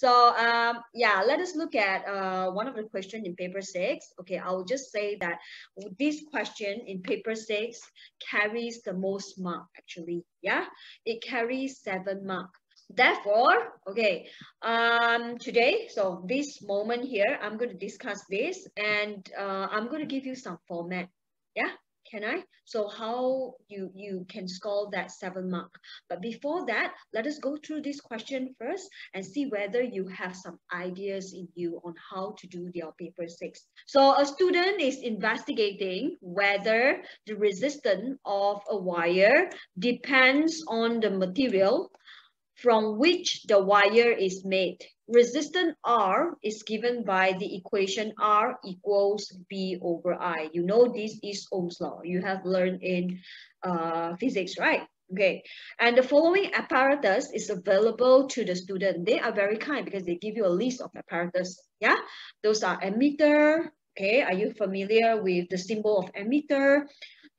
So um, yeah, let us look at uh, one of the questions in paper six. Okay, I'll just say that this question in paper six carries the most mark actually. Yeah, it carries seven mark. Therefore, okay, um, today, so this moment here, I'm going to discuss this and uh, I'm going to give you some format. Yeah, can I? So how you, you can score that seven mark. But before that, let us go through this question first and see whether you have some ideas in you on how to do your paper six. So a student is investigating whether the resistance of a wire depends on the material from which the wire is made. Resistance R is given by the equation R equals V over I. You know this is Ohm's law. You have learned in uh, physics, right? Okay, and the following apparatus is available to the student. They are very kind because they give you a list of apparatus. Yeah, those are ammeter. Okay, are you familiar with the symbol of ammeter?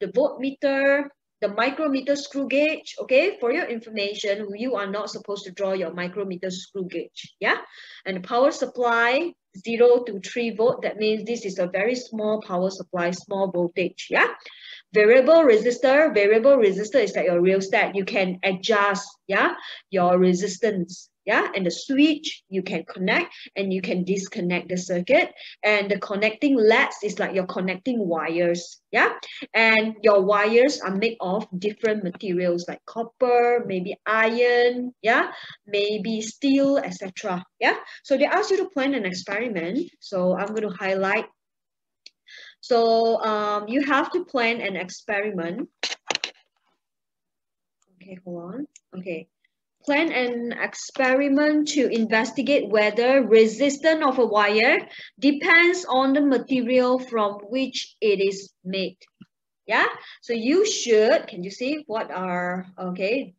The voltmeter, the micrometer screw gauge, okay, for your information, you are not supposed to draw your micrometer screw gauge, yeah? And power supply, zero to three volt, that means this is a very small power supply, small voltage, yeah? Variable resistor, variable resistor is like your rheostat. You can adjust, yeah, your resistance, yeah and the switch you can connect and you can disconnect the circuit. And the connecting leads is like your connecting wires. Yeah and your wires are made of different materials like copper maybe iron. Yeah maybe steel etc yeah so they ask you to plan an experiment. So i'm going to highlight. So um, you have to plan an experiment. Okay hold on. Okay plan an experiment to investigate whether resistance of a wire depends on the material from which it is made. Yeah, so you should, can you see what are, okay,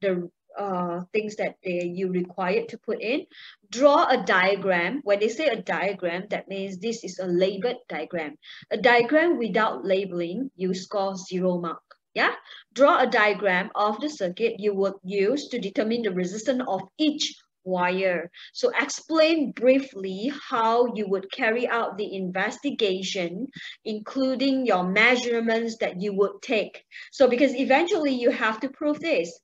the uh, things that they, you required to put in. Draw a diagram. When they say a diagram, that means this is a labeled diagram. A diagram without labeling, you score zero mark. Yeah, draw a diagram of the circuit you would use to determine the resistance of each wire. So explain briefly how you would carry out the investigation, including your measurements that you would take. So because eventually you have to prove this.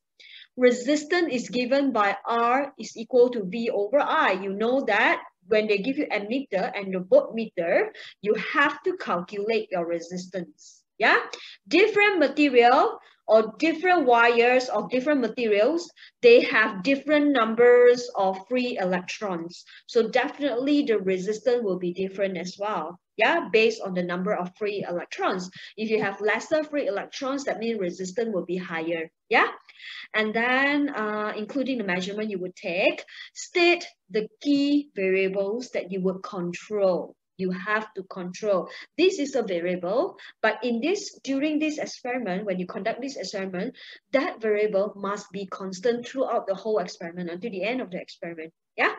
Resistance is given by R is equal to V over I. You know that when they give you ammeter and the voltmeter, you have to calculate your resistance yeah? Different material or different wires of different materials they have different numbers of free electrons. So definitely the resistance will be different as well yeah? Based on the number of free electrons. If you have lesser free electrons that means resistance will be higher yeah? And then uh, including the measurement you would take state the key variables that you would control you have to control. This is a variable, but in this, during this experiment, when you conduct this experiment, that variable must be constant throughout the whole experiment until the end of the experiment, yeah?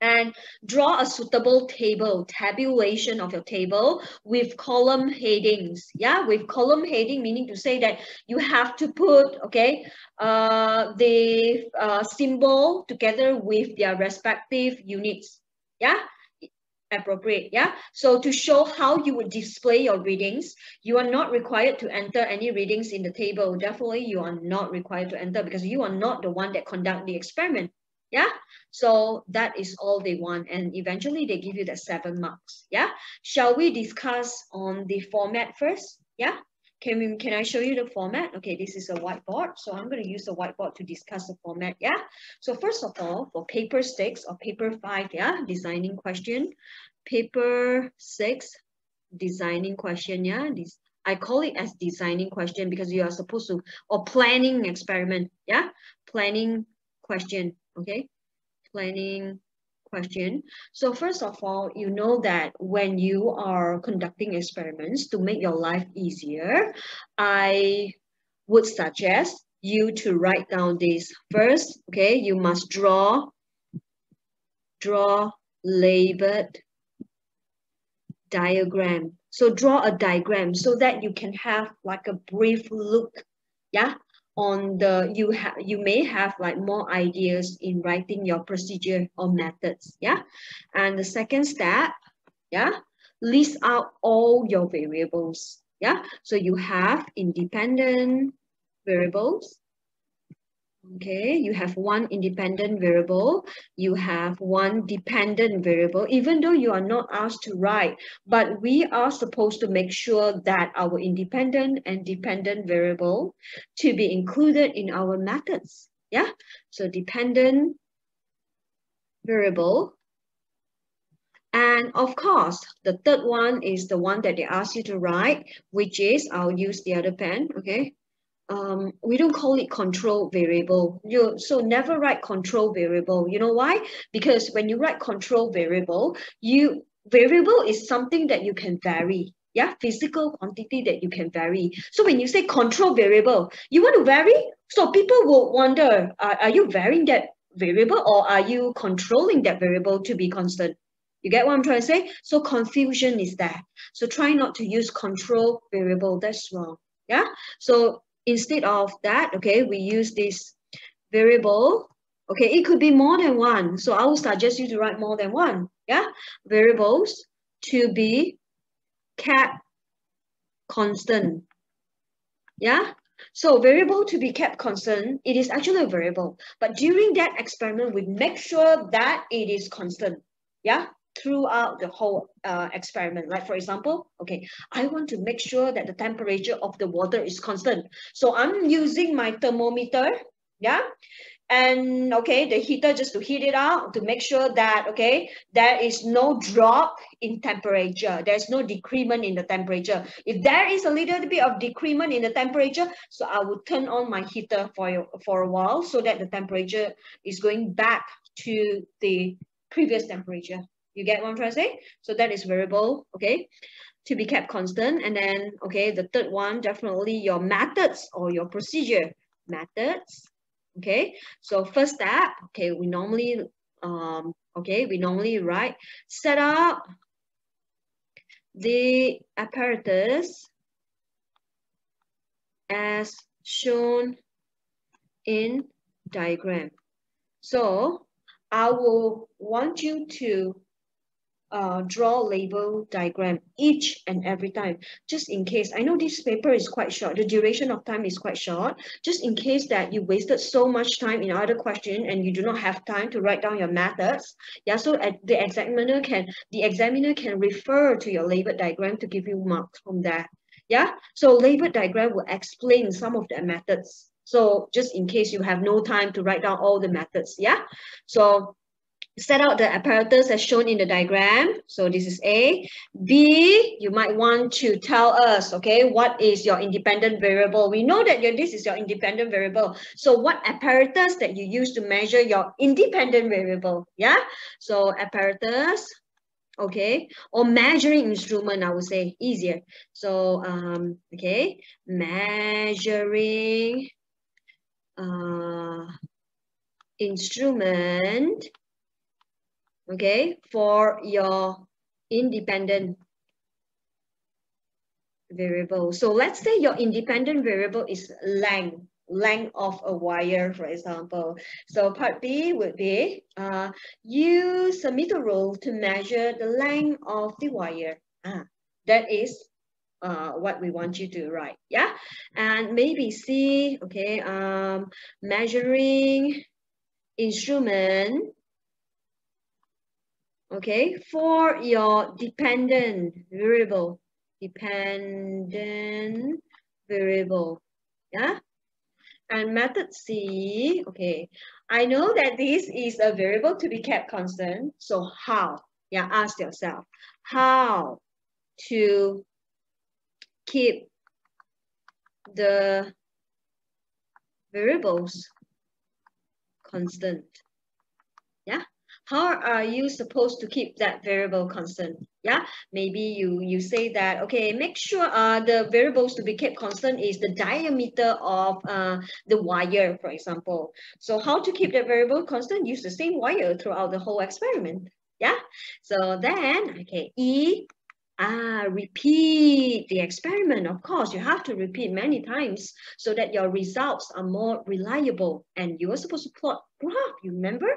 and draw a suitable table, tabulation of your table with column headings. Yeah, with column heading, meaning to say that you have to put, okay, uh, the uh, symbol together with their respective units. Yeah, appropriate yeah? So to show how you would display your readings you are not required to enter any readings in the table. Definitely you are not required to enter because you are not the one that conduct the experiment yeah? So that is all they want and eventually they give you the seven marks yeah? Shall we discuss on the format first yeah can we can i show you the format? Okay this is a whiteboard so i'm going to use the whiteboard to discuss the format yeah? So first of all for paper six or paper five yeah designing question. Paper six designing question yeah this i call it as designing question because you are supposed to or planning experiment yeah? Planning question okay? Planning question. So first of all, you know that when you are conducting experiments to make your life easier, I would suggest you to write down this first, okay? You must draw, draw labeled diagram. So draw a diagram so that you can have like a brief look, yeah, on the you have you may have like more ideas in writing your procedure or methods yeah? And the second step yeah list out all your variables yeah? So you have independent variables Okay, you have one independent variable, you have one dependent variable, even though you are not asked to write, but we are supposed to make sure that our independent and dependent variable to be included in our methods. Yeah, so dependent variable. And of course, the third one is the one that they ask you to write, which is, I'll use the other pen, okay? Um, we don't call it control variable. You so never write control variable. You know why? Because when you write control variable, you variable is something that you can vary. Yeah, physical quantity that you can vary. So when you say control variable, you want to vary? So people will wonder, are you varying that variable or are you controlling that variable to be constant? You get what I'm trying to say? So confusion is there. So try not to use control variable. That's wrong. Yeah. So instead of that, okay, we use this variable. Okay, it could be more than one. So I will suggest you to write more than one. Yeah, variables to be kept constant. Yeah, so variable to be kept constant, it is actually a variable. But during that experiment, we make sure that it is constant. Yeah, throughout the whole uh, experiment. Like for example, okay, I want to make sure that the temperature of the water is constant. So I'm using my thermometer, yeah, and okay, the heater just to heat it out to make sure that, okay, there is no drop in temperature. There's no decrement in the temperature. If there is a little bit of decrement in the temperature, so I would turn on my heater for, for a while so that the temperature is going back to the previous temperature. You get what I'm trying to say? So that is variable, okay, to be kept constant. And then, okay, the third one, definitely your methods or your procedure. Methods, okay. So first step, okay, we normally, um, okay, we normally write, set up the apparatus as shown in diagram. So I will want you to uh, draw label diagram each and every time, just in case. I know this paper is quite short. The duration of time is quite short. Just in case that you wasted so much time in other question and you do not have time to write down your methods. Yeah, so at the examiner can the examiner can refer to your label diagram to give you marks from there. Yeah, so label diagram will explain some of the methods. So just in case you have no time to write down all the methods. Yeah, so set out the apparatus as shown in the diagram. So this is A. B, you might want to tell us, okay, what is your independent variable? We know that your, this is your independent variable. So what apparatus that you use to measure your independent variable? Yeah, so apparatus, okay, or measuring instrument, I would say, easier. So, um, okay, measuring uh, instrument okay, for your independent variable. So let's say your independent variable is length, length of a wire, for example. So part B would be, uh, use a meter rule to measure the length of the wire. Ah, that is uh, what we want you to write, yeah? And maybe C, okay, um, measuring instrument okay, for your dependent variable, dependent variable, yeah? And method C, okay, I know that this is a variable to be kept constant, so how? Yeah, ask yourself, how to keep the variables constant? How are you supposed to keep that variable constant? Yeah, maybe you, you say that, okay, make sure uh, the variables to be kept constant is the diameter of uh, the wire, for example. So how to keep that variable constant? Use the same wire throughout the whole experiment. Yeah, so then, okay, E, Ah, repeat the experiment. Of course, you have to repeat many times so that your results are more reliable. And you are supposed to plot graph, you remember?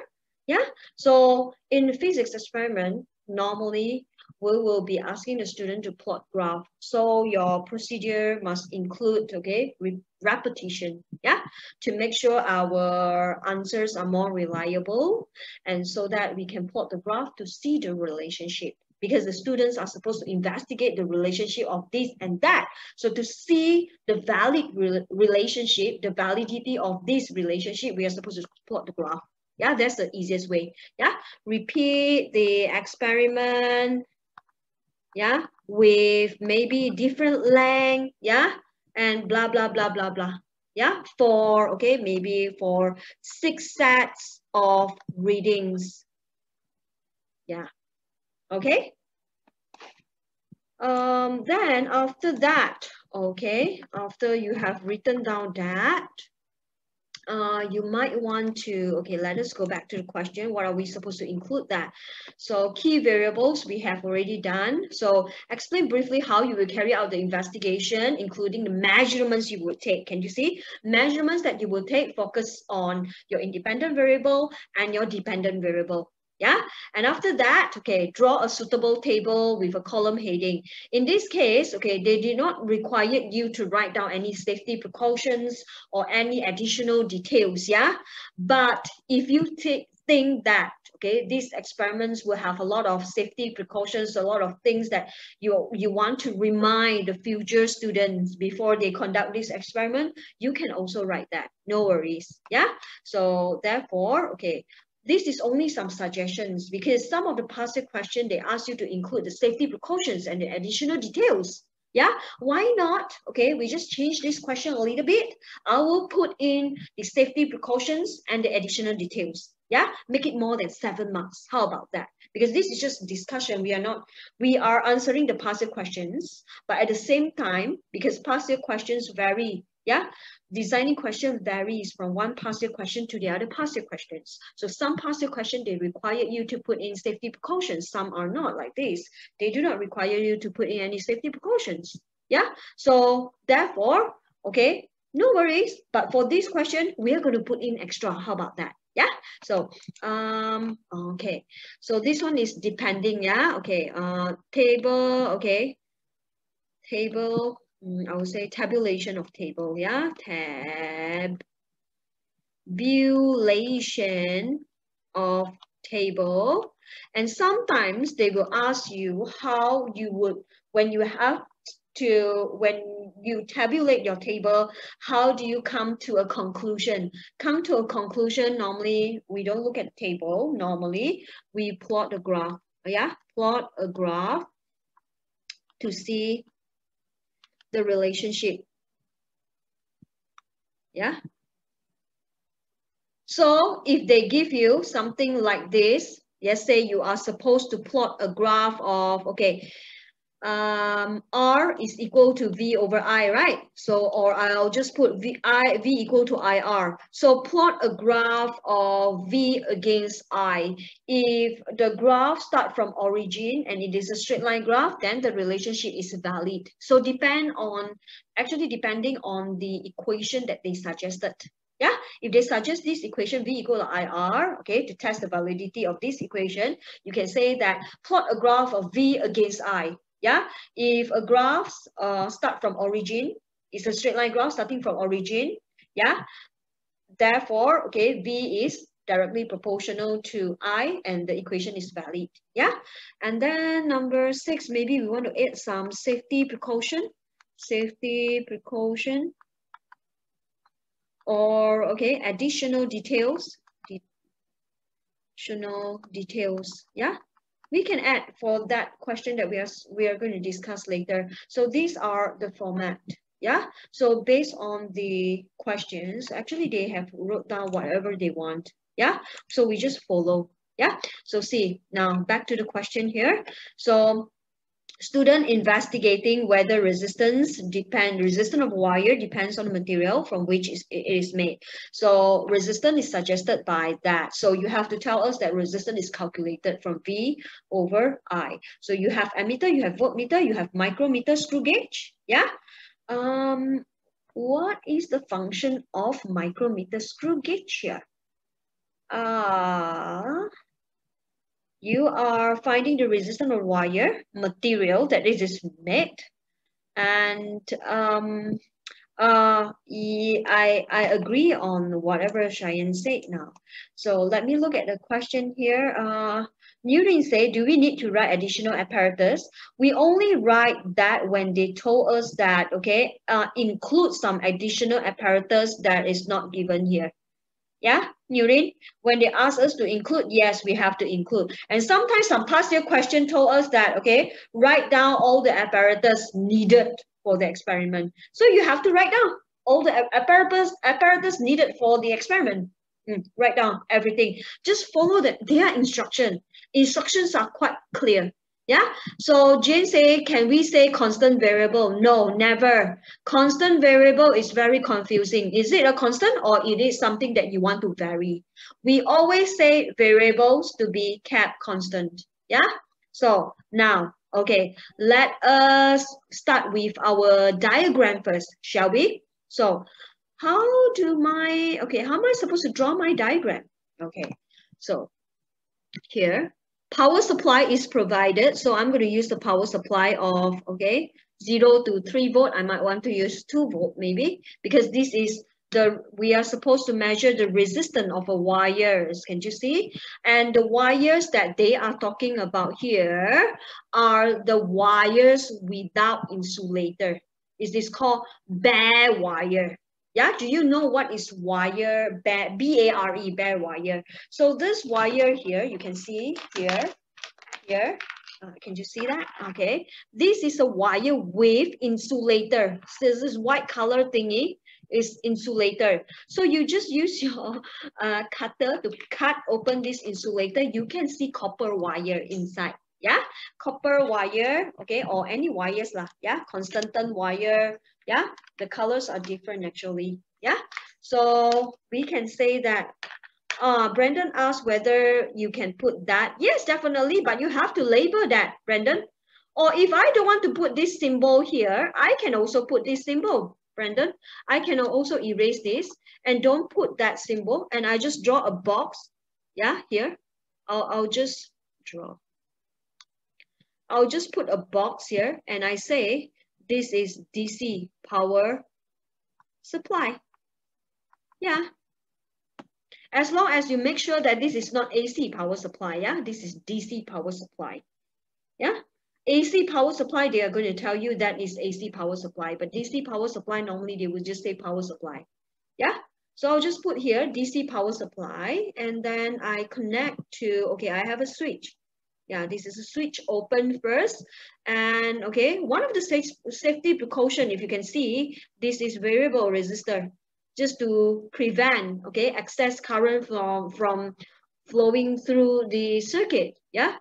Yeah, so in the physics experiment, normally we will be asking the student to plot graph. So your procedure must include, okay, re repetition, yeah, to make sure our answers are more reliable and so that we can plot the graph to see the relationship because the students are supposed to investigate the relationship of this and that. So to see the valid re relationship, the validity of this relationship, we are supposed to plot the graph. Yeah, that's the easiest way. Yeah, repeat the experiment, yeah, with maybe different length, yeah, and blah, blah, blah, blah, blah. Yeah, for, okay, maybe for six sets of readings. Yeah, okay. Um, then after that, okay, after you have written down that, uh, you might want to, okay, let us go back to the question. What are we supposed to include that? So key variables we have already done. So explain briefly how you will carry out the investigation, including the measurements you would take. Can you see? Measurements that you will take focus on your independent variable and your dependent variable yeah? And after that okay draw a suitable table with a column heading. In this case okay they did not require you to write down any safety precautions or any additional details yeah? But if you think that okay these experiments will have a lot of safety precautions a lot of things that you you want to remind the future students before they conduct this experiment you can also write that. No worries yeah? So therefore okay this is only some suggestions because some of the past question, they ask you to include the safety precautions and the additional details. Yeah, why not? Okay, we just change this question a little bit. I will put in the safety precautions and the additional details. Yeah, make it more than seven marks. How about that? Because this is just discussion. We are not, we are answering the past questions, but at the same time, because past questions vary yeah, designing question varies from one past year question to the other past year questions. So some past year question, they require you to put in safety precautions. Some are not like this. They do not require you to put in any safety precautions. Yeah, so therefore, okay, no worries. But for this question, we are going to put in extra. How about that? Yeah, so, um, okay. So this one is depending, yeah, okay. Uh, table, okay. Table, Mm, I would say tabulation of table, yeah, tabulation of table. And sometimes they will ask you how you would, when you have to, when you tabulate your table, how do you come to a conclusion? Come to a conclusion, normally we don't look at table, normally we plot a graph, yeah, plot a graph to see the relationship. Yeah. So if they give you something like this, let's say you are supposed to plot a graph of, okay, um, R is equal to V over I, right? So, or I'll just put V, I, V equal to IR. So plot a graph of V against I. If the graph start from origin and it is a straight line graph, then the relationship is valid. So depend on, actually depending on the equation that they suggested. Yeah, if they suggest this equation V equal to IR, okay, to test the validity of this equation, you can say that plot a graph of V against I. Yeah, if a graph uh, start from origin, it's a straight line graph starting from origin. Yeah, therefore, okay, V is directly proportional to I and the equation is valid. Yeah, and then number six, maybe we want to add some safety precaution, safety precaution, or okay, additional details, additional details. Yeah, we can add for that question that we are we are going to discuss later. So these are the format. Yeah. So based on the questions, actually they have wrote down whatever they want. Yeah. So we just follow. Yeah. So see now back to the question here. So student investigating whether resistance depend resistance of wire depends on the material from which it is made. So resistance is suggested by that. So you have to tell us that resistance is calculated from V over I. So you have ammeter, you have voltmeter, you have micrometer screw gauge. Yeah. Um, what is the function of micrometer screw gauge here? Uh, you are finding the resistance of wire material that this is made and um, uh, I, I agree on whatever Cheyenne said now. So let me look at the question here. Uh, Nurin say, do we need to write additional apparatus? We only write that when they told us that, okay, uh, include some additional apparatus that is not given here. Yeah, Nurin, when they ask us to include, yes, we have to include. And sometimes some past year question told us that, okay, write down all the apparatus needed for the experiment. So you have to write down all the apparatus, apparatus needed for the experiment. Mm, write down everything. Just follow the, their instruction. Instructions are quite clear. Yeah, so Jane say, can we say constant variable? No, never. Constant variable is very confusing. Is it a constant or it is something that you want to vary? We always say variables to be kept constant. Yeah, so now, okay, let us start with our diagram first, shall we? So how do my, okay, how am I supposed to draw my diagram? Okay, so here, power supply is provided. So I'm going to use the power supply of, okay, 0 to 3 volt. I might want to use 2 volt maybe because this is the, we are supposed to measure the resistance of a wires. Can you see? And the wires that they are talking about here are the wires without insulator. Is this called bare wire? Yeah, do you know what is wire, B-A-R-E, bare wire? So this wire here, you can see here, here, uh, can you see that? Okay, this is a wire with insulator. So this is white color thingy is insulator. So you just use your uh, cutter to cut open this insulator. You can see copper wire inside. Yeah, copper wire, okay, or any wires lah. Yeah, constantan wire, yeah, the colors are different actually. Yeah, so we can say that uh, Brandon asked whether you can put that. Yes, definitely, but you have to label that, Brandon. Or if I don't want to put this symbol here, I can also put this symbol, Brandon. I can also erase this and don't put that symbol. And I just draw a box. Yeah, here. I'll, I'll just draw. I'll just put a box here and I say this is DC power supply. Yeah. As long as you make sure that this is not AC power supply, yeah, this is DC power supply. Yeah, AC power supply, they are going to tell you that is AC power supply, but DC power supply, normally they will just say power supply. Yeah, so I'll just put here DC power supply, and then I connect to, okay, I have a switch. Yeah, this is a switch open first. And okay, one of the safe, safety precaution, if you can see, this is variable resistor just to prevent, okay, excess current from, from flowing through the circuit, yeah?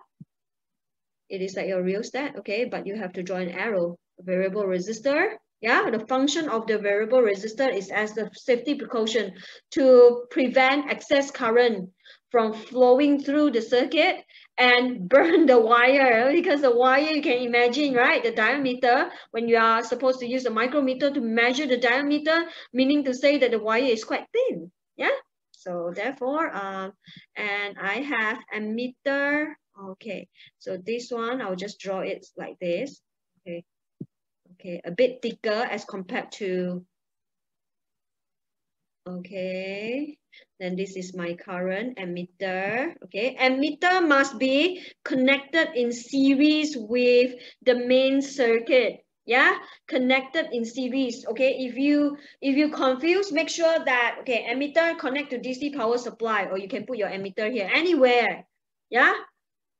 It is like your rheostat, okay, but you have to draw an arrow. Variable resistor, yeah, the function of the variable resistor is as the safety precaution to prevent excess current from flowing through the circuit and burn the wire because the wire you can imagine right the diameter when you are supposed to use a micrometer to measure the diameter meaning to say that the wire is quite thin yeah? So therefore um and i have ammeter okay. So this one i'll just draw it like this okay. Okay a bit thicker as compared to okay then this is my current ammeter. Okay, ammeter must be connected in series with the main circuit. Yeah, connected in series. Okay, if you if you confuse, make sure that okay ammeter connect to DC power supply, or you can put your ammeter here anywhere. Yeah.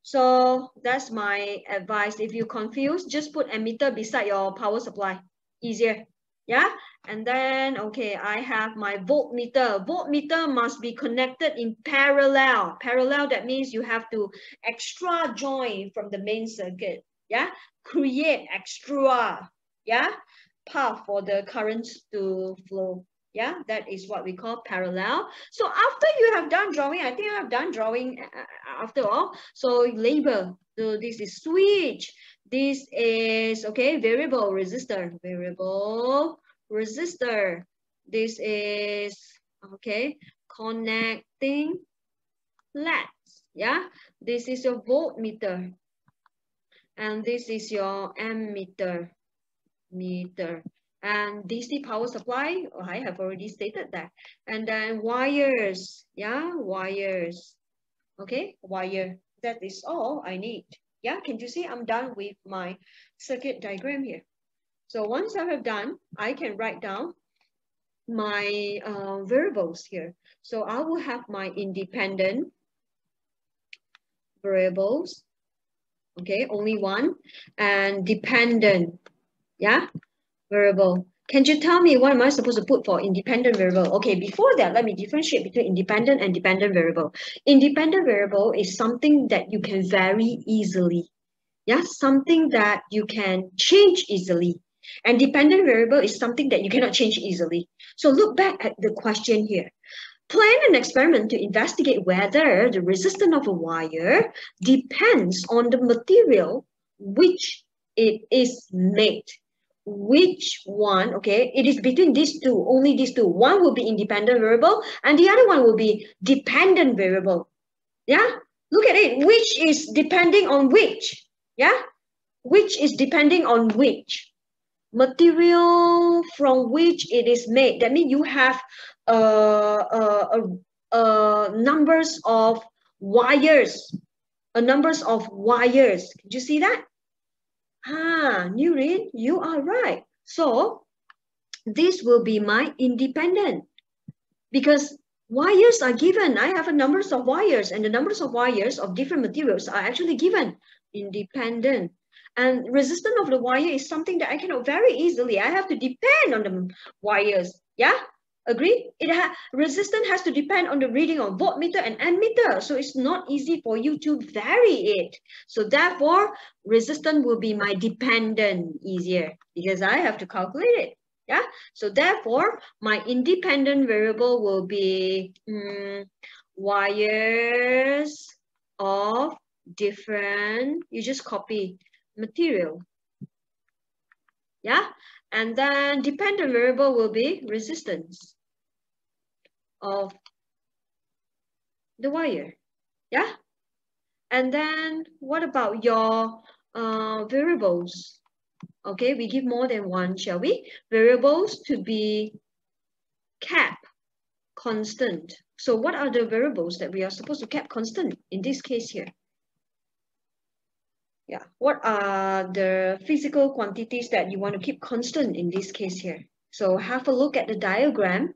So that's my advice. If you confuse, just put ammeter beside your power supply. Easier. Yeah. And then, okay, I have my voltmeter. Voltmeter must be connected in parallel. Parallel, that means you have to extra join from the main circuit. yeah, create extra, yeah, path for the currents to flow. Yeah, that is what we call parallel. So after you have done drawing, I think I have done drawing uh, uh, after all. So label, so this is switch. This is, okay, variable resistor, variable resistor. This is, okay, connecting leads, yeah? This is your voltmeter. And this is your ammeter, meter and DC power supply, I have already stated that. And then wires, yeah, wires. Okay, wire. That is all I need. Yeah, can you see I'm done with my circuit diagram here. So once I have done, I can write down my uh, variables here. So I will have my independent variables, okay, only one, and dependent, yeah, variable. Can you tell me what am I supposed to put for independent variable? Okay, before that, let me differentiate between independent and dependent variable. Independent variable is something that you can vary easily. Yeah, something that you can change easily. And dependent variable is something that you cannot change easily. So look back at the question here. Plan an experiment to investigate whether the resistance of a wire depends on the material which it is made which one, okay, it is between these two, only these two. One will be independent variable and the other one will be dependent variable. Yeah, look at it, which is depending on which, yeah, which is depending on which. Material from which it is made. That means you have uh, uh, uh, numbers of wires, a numbers of wires. Did you see that? Ah, Nurin, you are right. So this will be my independent because wires are given. I have a numbers of wires and the numbers of wires of different materials are actually given independent. And resistance of the wire is something that I cannot very easily. I have to depend on the wires. Yeah. Agree? It ha resistance has to depend on the reading of voltmeter and ammeter. So it's not easy for you to vary it. So therefore, resistance will be my dependent easier because I have to calculate it. Yeah. So therefore, my independent variable will be um, wires of different, you just copy material. Yeah. And then dependent variable will be resistance of the wire. Yeah? And then what about your uh, variables? Okay, we give more than one, shall we? Variables to be kept constant. So what are the variables that we are supposed to keep constant in this case here? Yeah, what are the physical quantities that you want to keep constant in this case here? So have a look at the diagram.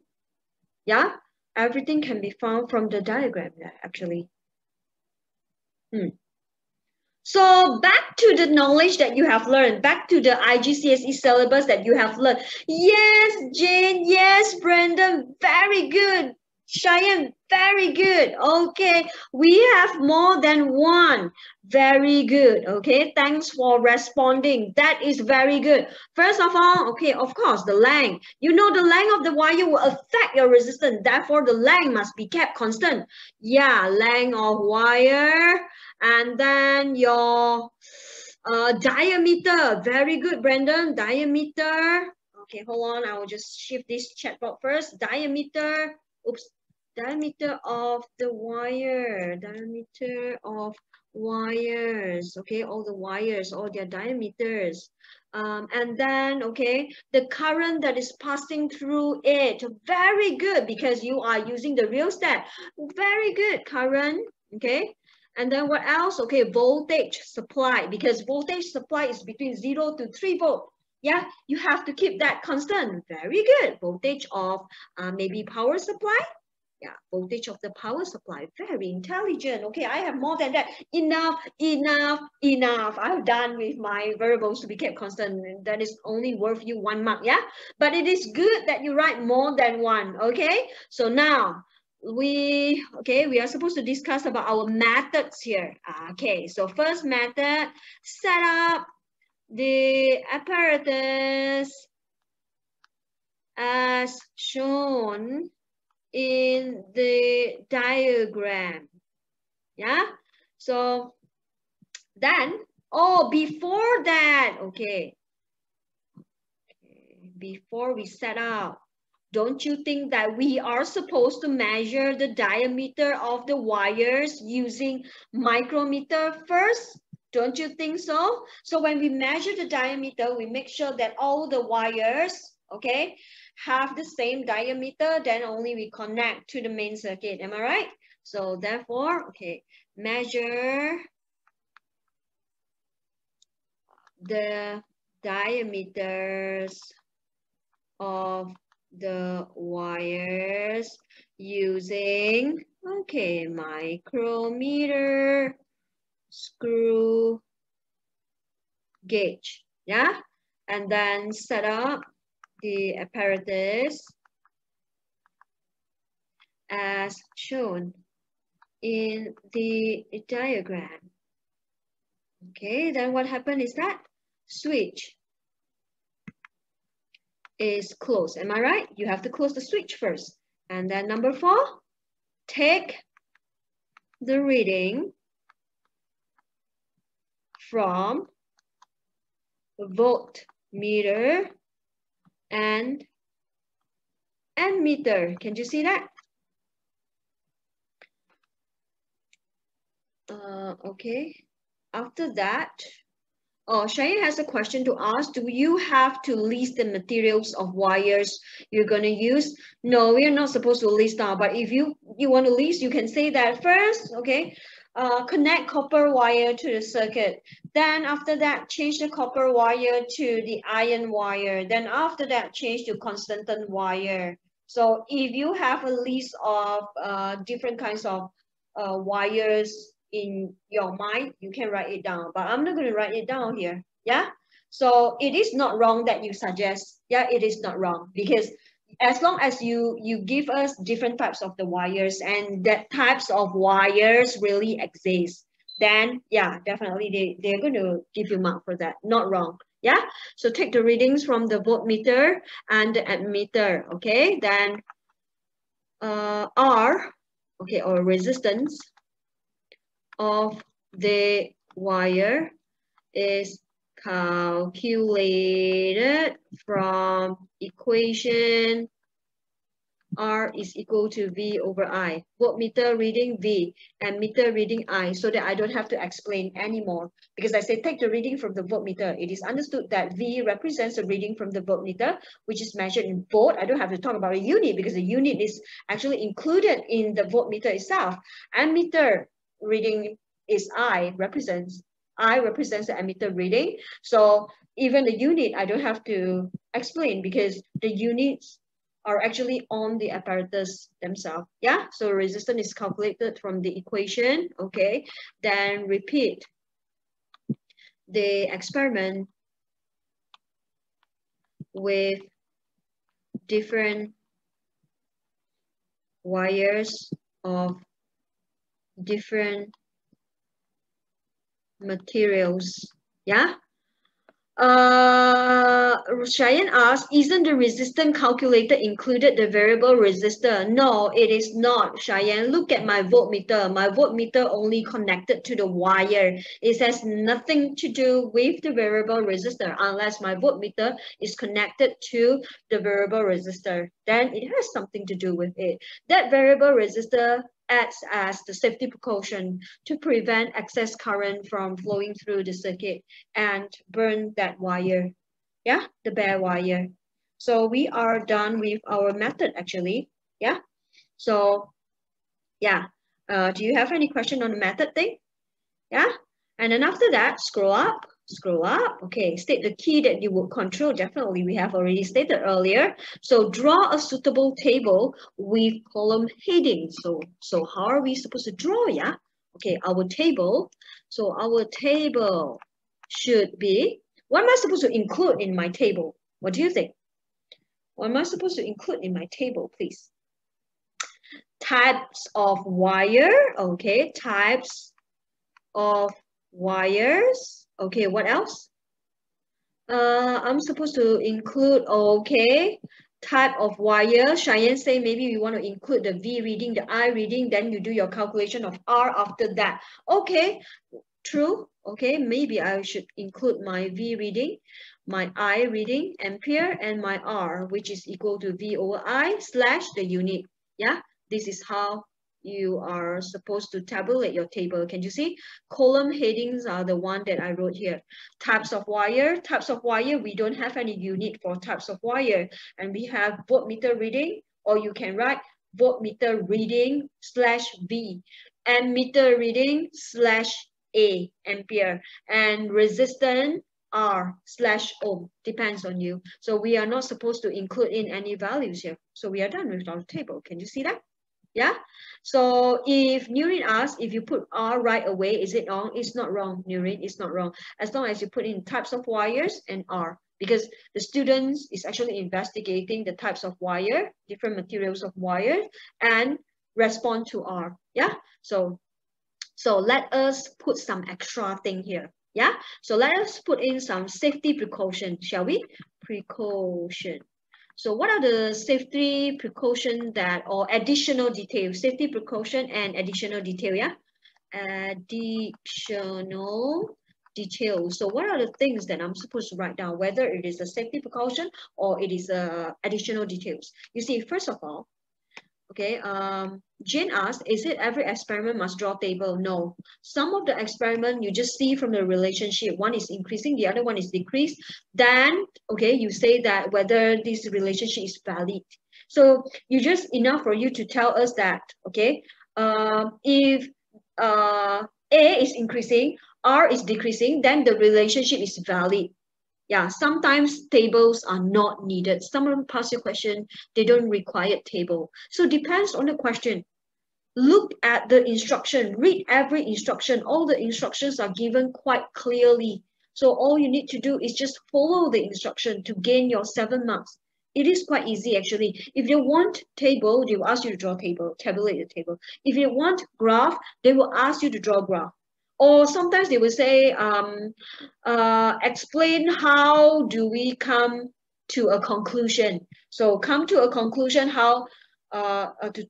Yeah, everything can be found from the diagram there actually. Hmm. So back to the knowledge that you have learned, back to the IGCSE syllabus that you have learned. Yes, Jane, yes, Brandon, very good. Cheyenne, very good. Okay, we have more than one. Very good. Okay, thanks for responding. That is very good. First of all, okay, of course, the length. You know the length of the wire will affect your resistance. Therefore, the length must be kept constant. Yeah, length of wire. And then your uh, diameter. Very good, Brandon. Diameter. Okay, hold on. I will just shift this chat box first. Diameter. Oops diameter of the wire, diameter of wires, okay, all the wires, all their diameters. Um, and then, okay, the current that is passing through it, very good because you are using the real rheostat. Very good, current, okay. And then what else? Okay, voltage supply because voltage supply is between zero to three volt. Yeah, you have to keep that constant. Very good. Voltage of uh, maybe power supply yeah voltage of the power supply. Very intelligent. Okay i have more than that. Enough enough enough. I've done with my variables to be kept constant. That is only worth you one mark yeah? But it is good that you write more than one okay? So now we, okay, we are supposed to discuss about our methods here. Ah, okay, so first method, set up the apparatus as shown in the diagram. Yeah, so then, oh, before that, okay, before we set up, don't you think that we are supposed to measure the diameter of the wires using micrometer first? Don't you think so? So when we measure the diameter, we make sure that all the wires, okay, have the same diameter, then only we connect to the main circuit. Am I right? So therefore, okay, measure the diameters of the wires using, okay, micrometer screw gauge, yeah? And then set up the apparatus as shown in the diagram. Okay, then what happened is that switch is closed. Am I right? You have to close the switch first. And then number four, take the reading from voltmeter and ammeter. Can you see that? Uh, okay. After that, Oh, Cheyenne has a question to ask. Do you have to list the materials of wires you're going to use? No, we are not supposed to list now. But if you, you want to list, you can say that first, okay? Uh, connect copper wire to the circuit. Then after that, change the copper wire to the iron wire. Then after that, change to constantan wire. So if you have a list of uh, different kinds of uh, wires in your mind, you can write it down. But I'm not going to write it down here. Yeah. So it is not wrong that you suggest. Yeah, it is not wrong because as long as you you give us different types of the wires and that types of wires really exist, then yeah, definitely they, they're going to give you mark for that. Not wrong. Yeah. So take the readings from the voltmeter and the ammeter. Okay. Then uh, R, okay, or resistance of the wire is calculated from equation R is equal to V over I. Voltmeter reading V ammeter reading I so that I don't have to explain anymore. Because I say take the reading from the voltmeter. It is understood that V represents the reading from the voltmeter, which is measured in volt. I don't have to talk about a unit because the unit is actually included in the voltmeter itself. Ammeter reading is I represents, I represents the ammeter reading. So even the unit, I don't have to explain because the units are actually on the apparatus themselves. Yeah, so resistance is calculated from the equation, okay? Then repeat the experiment with different wires of different materials. Yeah. Uh, Cheyenne asked, isn't the resistance calculator included the variable resistor? No, it is not, Cheyenne. Look at my voltmeter. My voltmeter only connected to the wire. It has nothing to do with the variable resistor unless my voltmeter is connected to the variable resistor. Then it has something to do with it. That variable resistor acts as the safety precaution to prevent excess current from flowing through the circuit and burn that wire. Yeah, the bare wire. So we are done with our method actually. Yeah. So yeah. Uh, do you have any question on the method thing? Yeah. And then after that, scroll up scroll up. Okay, state the key that you would control. Definitely, we have already stated earlier. So draw a suitable table with column heading. So, so how are we supposed to draw, yeah? Okay, our table. So our table should be, what am I supposed to include in my table? What do you think? What am I supposed to include in my table, please? types of wire, okay, types of wires, okay, what else? Uh, I'm supposed to include, okay, type of wire. Cheyenne say maybe you want to include the V reading, the I reading, then you do your calculation of R after that. Okay, true. Okay, maybe I should include my V reading, my I reading, ampere, and my R, which is equal to V over I slash the unit. Yeah, this is how you are supposed to tabulate your table. Can you see? Column headings are the one that I wrote here. Types of wire. Types of wire, we don't have any unit for types of wire. And we have voltmeter reading, or you can write voltmeter reading slash V. Ammeter reading slash A, ampere. And resistance R slash ohm, depends on you. So we are not supposed to include in any values here. So we are done with our table. Can you see that? Yeah. So if Nurin asks if you put R right away, is it wrong? It's not wrong, Nurin. It's not wrong. As long as you put in types of wires and R, because the students is actually investigating the types of wire, different materials of wire, and respond to R. Yeah. So, so let us put some extra thing here. Yeah. So let us put in some safety precaution, shall we? Precaution. So what are the safety precaution that or additional details? Safety precaution and additional detail, yeah? Additional details. So what are the things that I'm supposed to write down, whether it is a safety precaution or it is a additional details? You see, first of all, Okay, um, Jane asked, is it every experiment must draw table? No. Some of the experiment you just see from the relationship, one is increasing, the other one is decreased. Then, okay, you say that whether this relationship is valid. So you just enough for you to tell us that, okay, uh, if uh, A is increasing, R is decreasing, then the relationship is valid yeah, sometimes tables are not needed. Some of them pass your question, they don't require table. So depends on the question. Look at the instruction, read every instruction. All the instructions are given quite clearly. So all you need to do is just follow the instruction to gain your seven marks. It is quite easy actually. If they want table, they will ask you to draw table, tabulate the table. If they want graph, they will ask you to draw graph or sometimes they will say um, uh, explain how do we come to a conclusion. So come to a conclusion how uh, uh, to,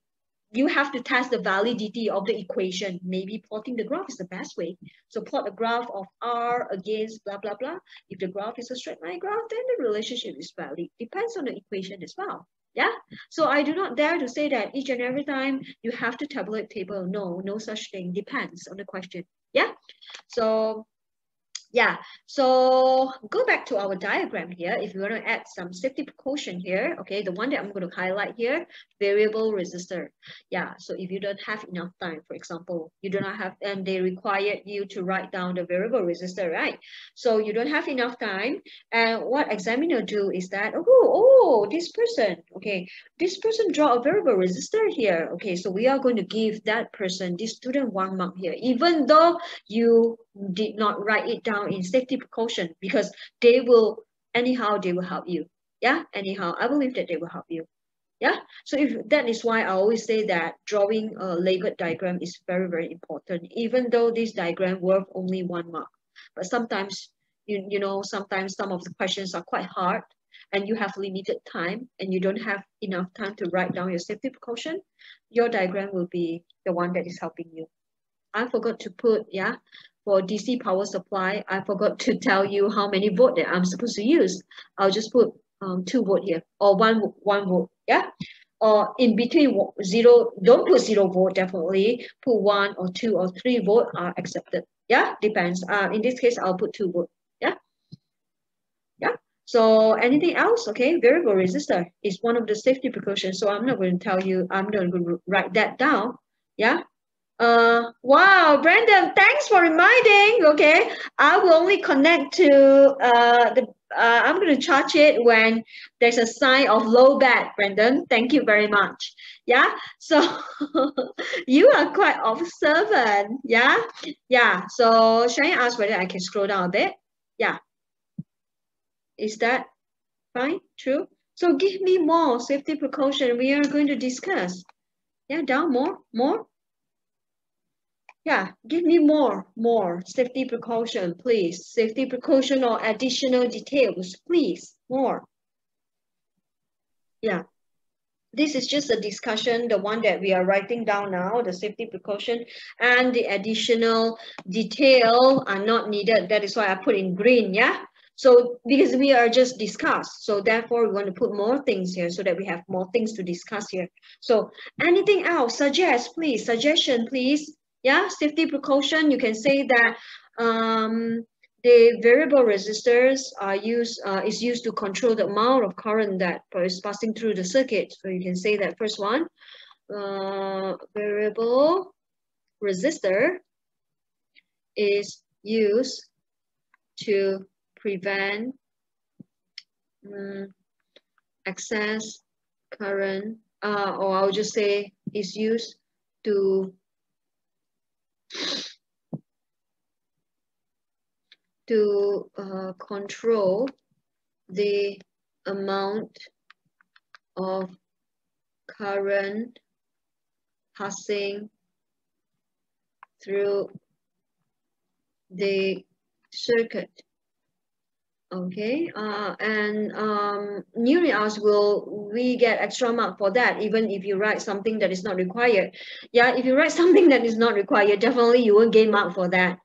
you have to test the validity of the equation. Maybe plotting the graph is the best way. So plot a graph of r against blah blah blah. If the graph is a straight line graph then the relationship is valid. Depends on the equation as well. Yeah, so I do not dare to say that each and every time you have to tabulate table. No, no such thing. Depends on the question. Yeah, so yeah, so go back to our diagram here. If you want to add some safety precaution here, okay, the one that I'm going to highlight here, variable resistor. Yeah, so if you don't have enough time, for example, you do not have, and they require you to write down the variable resistor, right? So you don't have enough time. And what examiner do is that, oh, oh, this person, okay, this person draw a variable resistor here. Okay, so we are going to give that person, this student one mark here, even though you did not write it down in safety precaution because they will anyhow they will help you. Yeah anyhow i believe that they will help you. Yeah so if that is why i always say that drawing a labeled diagram is very very important even though this diagram worth only one mark. But sometimes you, you know sometimes some of the questions are quite hard and you have limited time and you don't have enough time to write down your safety precaution your diagram will be the one that is helping you. I forgot to put, yeah, for DC power supply, I forgot to tell you how many volt that I'm supposed to use. I'll just put um, two volt here or one, one volt, yeah? Or in between zero, don't put zero volt definitely, put one or two or three volt are accepted. Yeah, depends. Uh, in this case, I'll put two volt, yeah? Yeah, so anything else? Okay, variable resistor is one of the safety precautions. So I'm not going to tell you, I'm not going to write that down. Yeah, uh, wow, Brandon, thanks for reminding. Okay, I will only connect to uh, the. Uh, I'm going to charge it when there's a sign of low bat, Brandon. Thank you very much. Yeah, so you are quite observant. Yeah, yeah. So shall I ask whether I can scroll down a bit? Yeah. Is that fine? True. So give me more safety precaution we are going to discuss. Yeah, down more, more. Yeah, give me more, more safety precaution, please. Safety precaution or additional details, please, more. Yeah, this is just a discussion, the one that we are writing down now, the safety precaution and the additional detail are not needed. That is why I put in green, yeah? So because we are just discussed, so therefore we want to put more things here so that we have more things to discuss here. So anything else, suggest please, suggestion please. Yeah, safety precaution, you can say that um, the variable resistors are used uh, is used to control the amount of current that is passing through the circuit. So you can say that first one, uh, variable resistor is used to prevent um, excess current, uh, or I'll just say is used to to uh, control the amount of current passing through the circuit. Okay, uh, and um, asks, will we get extra mark for that even if you write something that is not required? Yeah, if you write something that is not required, definitely you won't gain mark for that.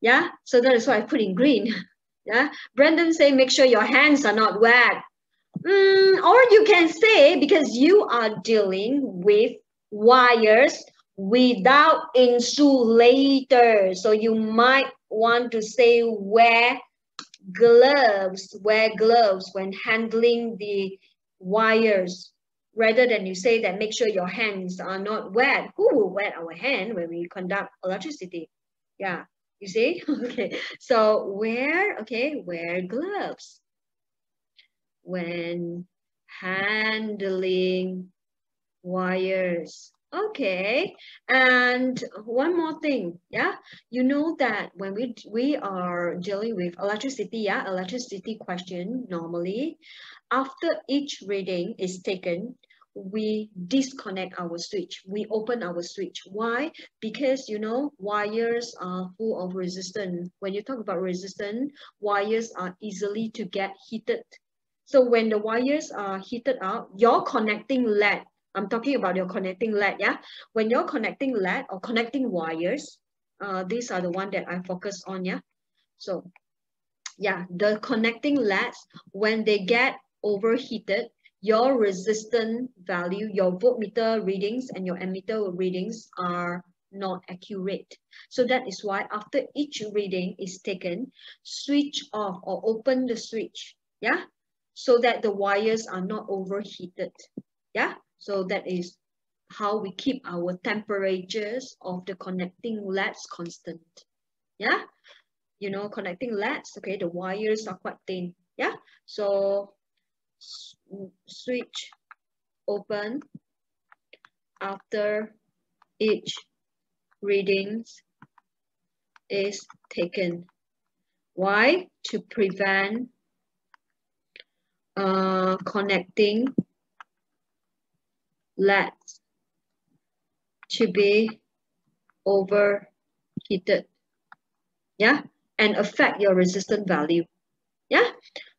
Yeah, so that is why I put in green. Yeah, Brandon say make sure your hands are not wet. Mm, or you can say because you are dealing with wires without insulator. So you might want to say wear gloves, wear gloves when handling the wires rather than you say that make sure your hands are not wet. Who will wet our hand when we conduct electricity? Yeah, you see? okay, so wear, okay, wear gloves when handling wires. Okay, and one more thing, yeah, you know that when we we are dealing with electricity, yeah, electricity question normally, after each reading is taken, we disconnect our switch. We open our switch. Why? Because, you know, wires are full of resistance. When you talk about resistance, wires are easily to get heated. So when the wires are heated up, your connecting lead, I'm talking about your connecting lead, yeah? When you're connecting lead or connecting wires, uh, these are the one that I focus on, yeah? So, yeah, the connecting leads, when they get overheated, your resistance value, your voltmeter readings and your ammeter readings are not accurate. So that is why after each reading is taken, switch off or open the switch, yeah? So that the wires are not overheated, yeah? So that is how we keep our temperatures of the connecting leads constant, yeah? You know, connecting leads, okay, the wires are quite thin, yeah? So switch open after each readings is taken. Why? To prevent uh, connecting leads to be overheated. Yeah, and affect your resistance value. Yeah,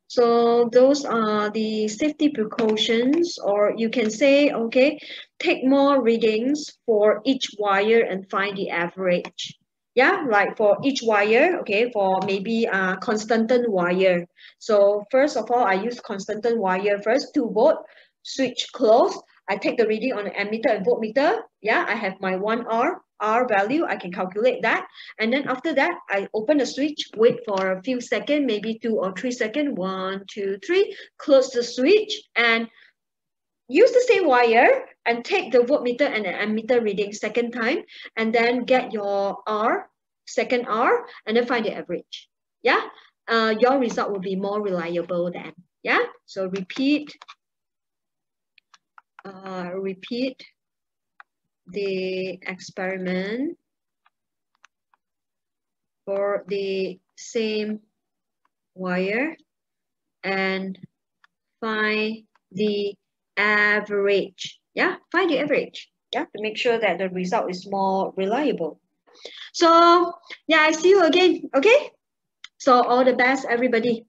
so those are the safety precautions, or you can say, okay, take more readings for each wire and find the average. Yeah, like for each wire, okay, for maybe a uh, wire. So first of all, I use constantan wire first, 2 volt, switch close. I take the reading on the ammeter and voltmeter. Yeah, I have my 1R R value, I can calculate that. And then after that, I open the switch, wait for a few seconds, maybe two or three seconds, one, two, three, close the switch and use the same wire and take the voltmeter and the ammeter reading second time and then get your R, second R, and then find the average. Yeah, uh, your result will be more reliable then. Yeah, so repeat, uh, repeat the experiment for the same wire and find the average. Yeah, find the average. Yeah, to make sure that the result is more reliable. So yeah, I see you again. Okay. So all the best, everybody.